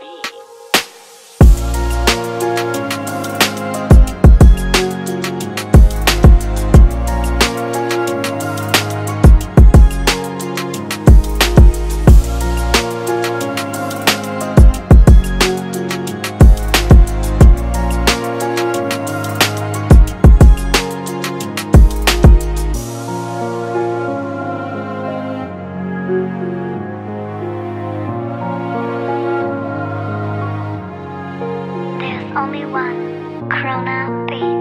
beat. Chrono Beat.